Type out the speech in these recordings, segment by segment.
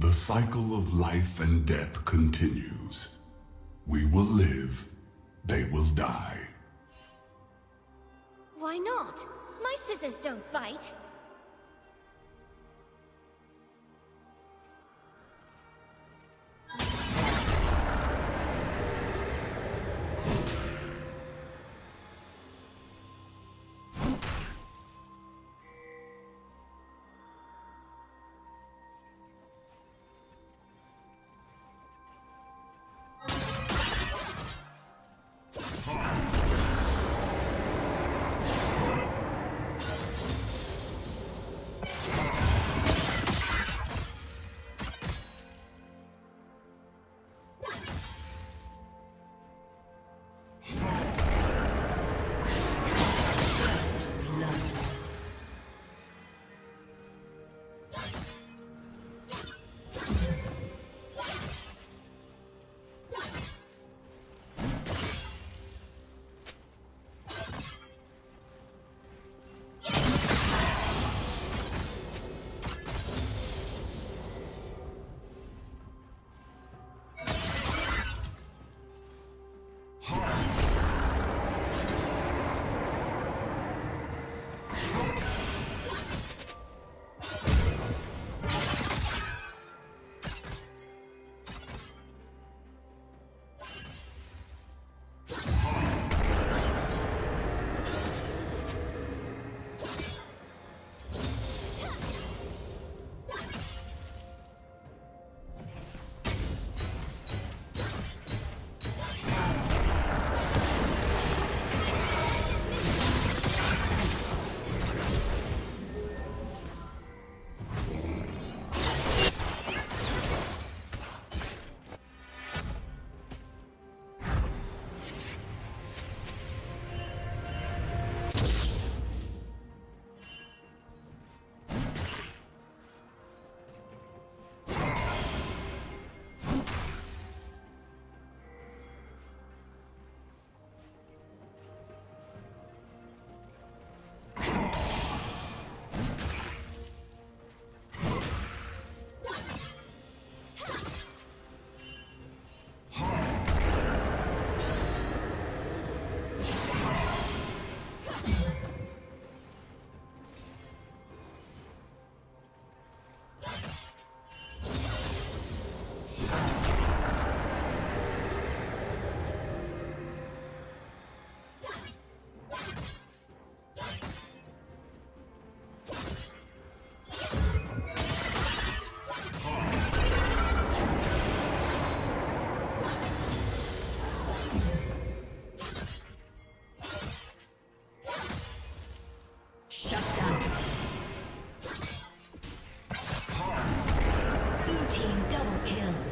The cycle of life and death continues. We will live, they will die. Why not? My scissors don't bite. Team double kill.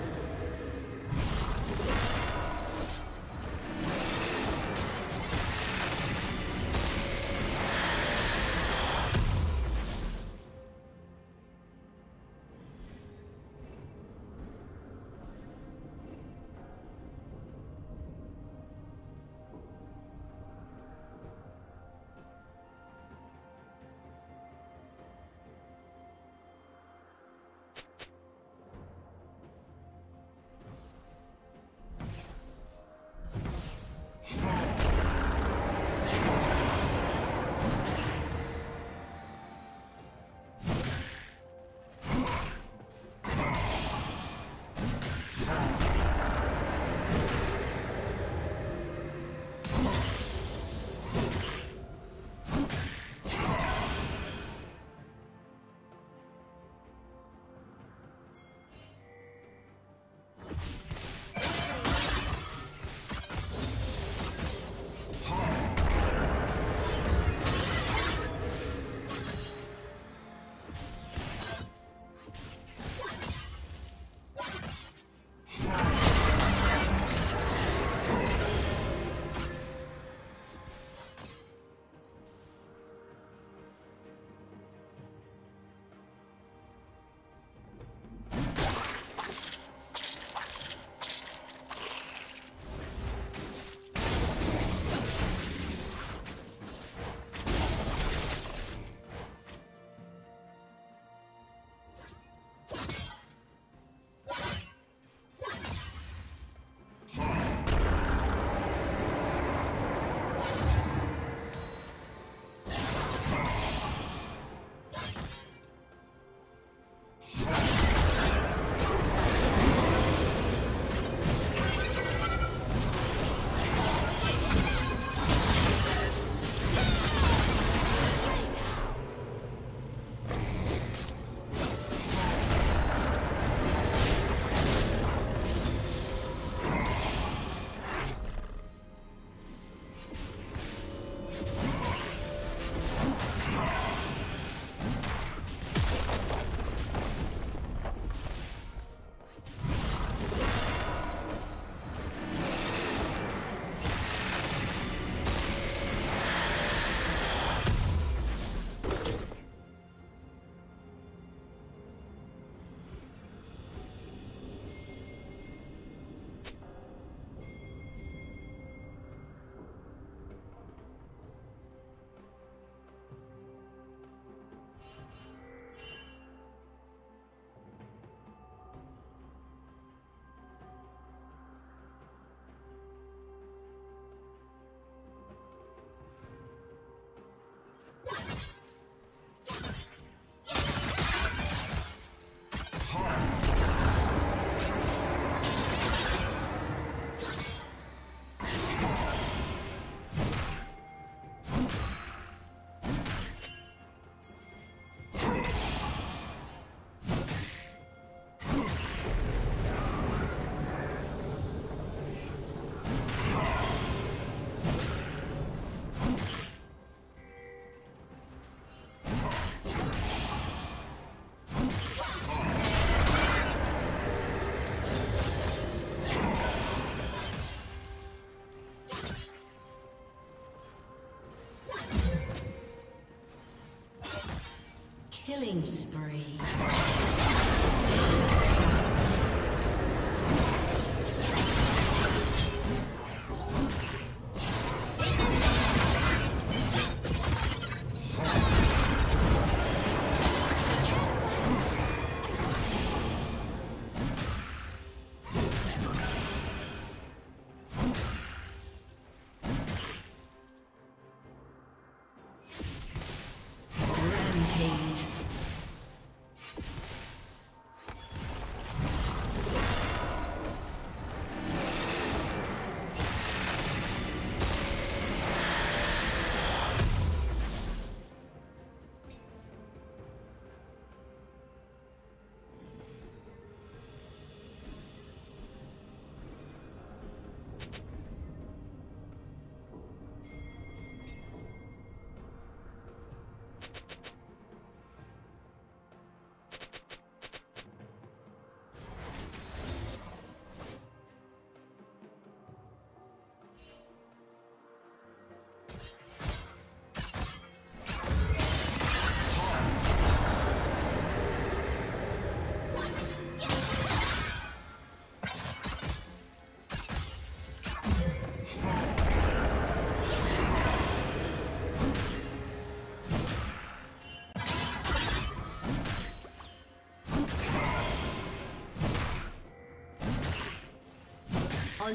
Killing spree.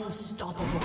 Unstoppable.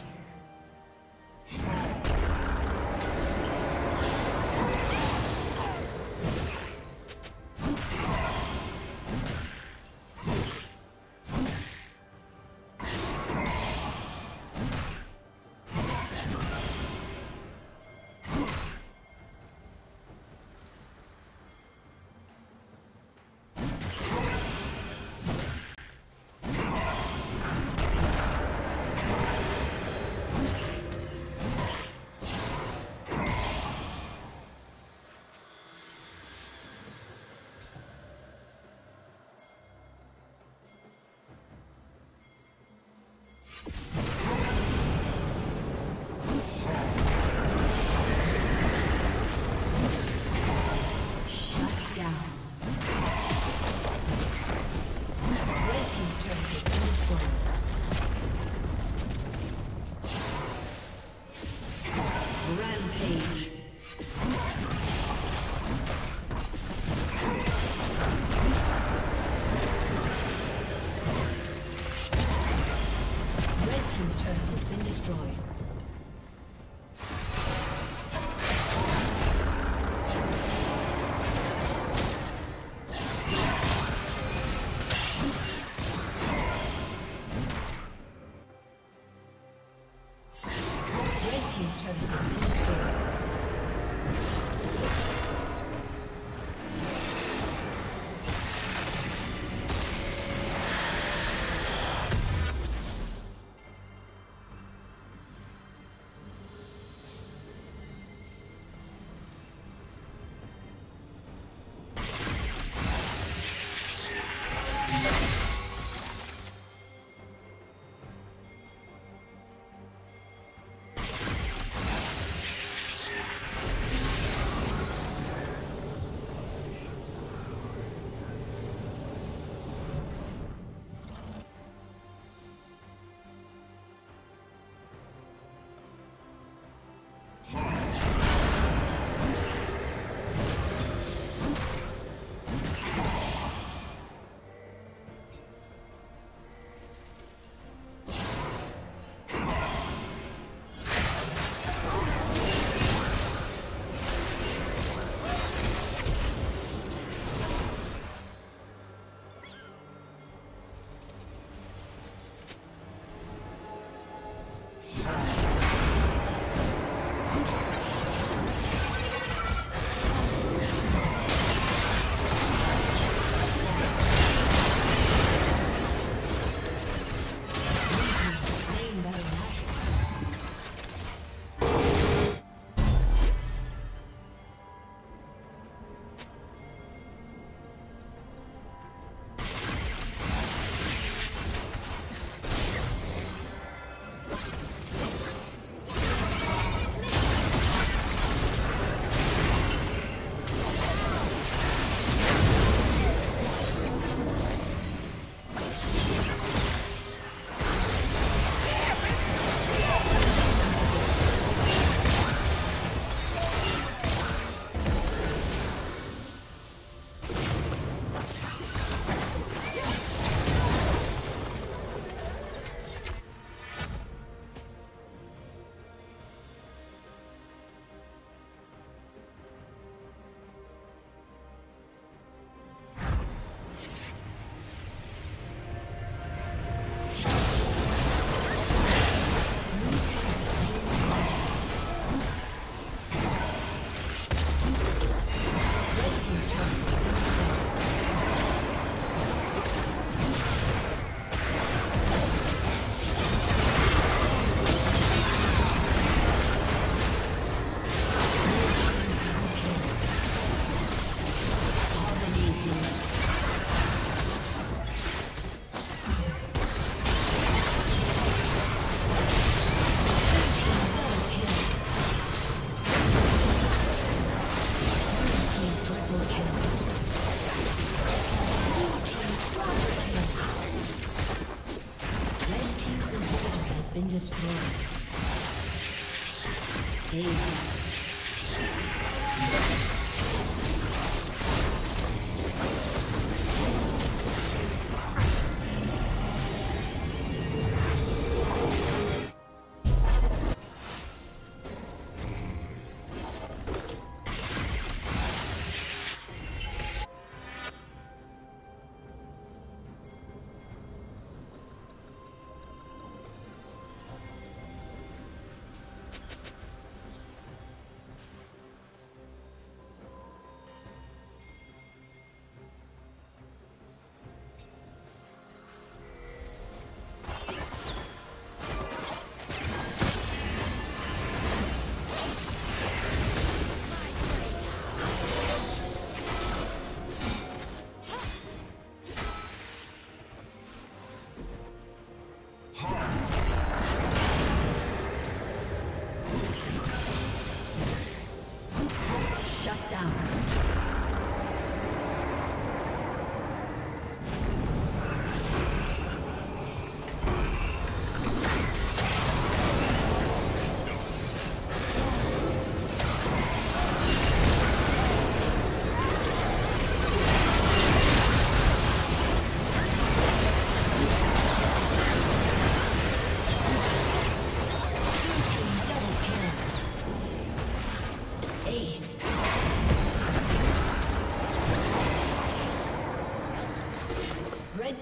down.